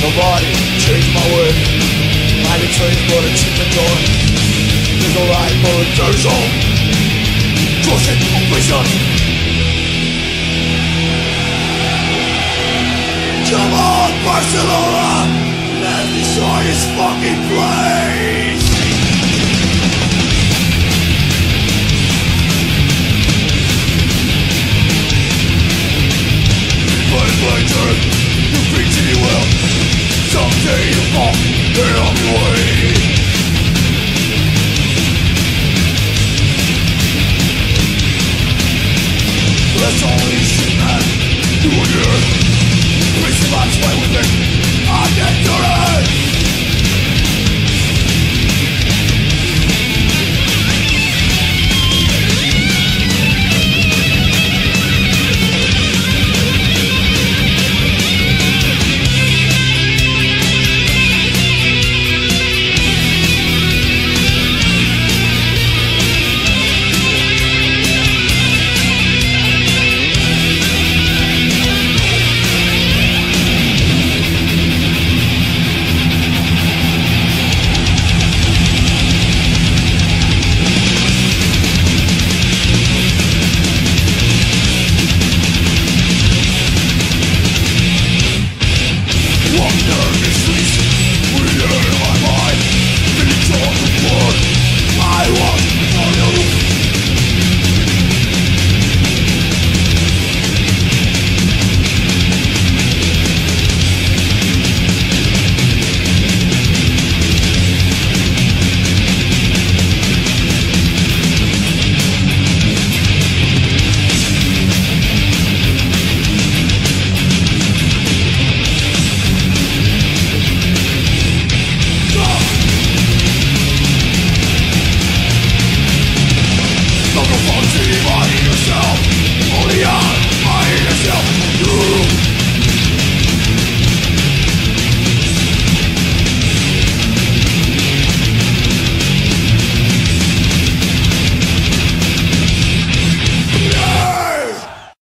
Nobody changed my way I change but it's in the door There's no right for a Thursday Closing operation Come on Barcelona Let's destroy this fucking place But turn You think you will Someday you fall That's why we think. I'm ignorant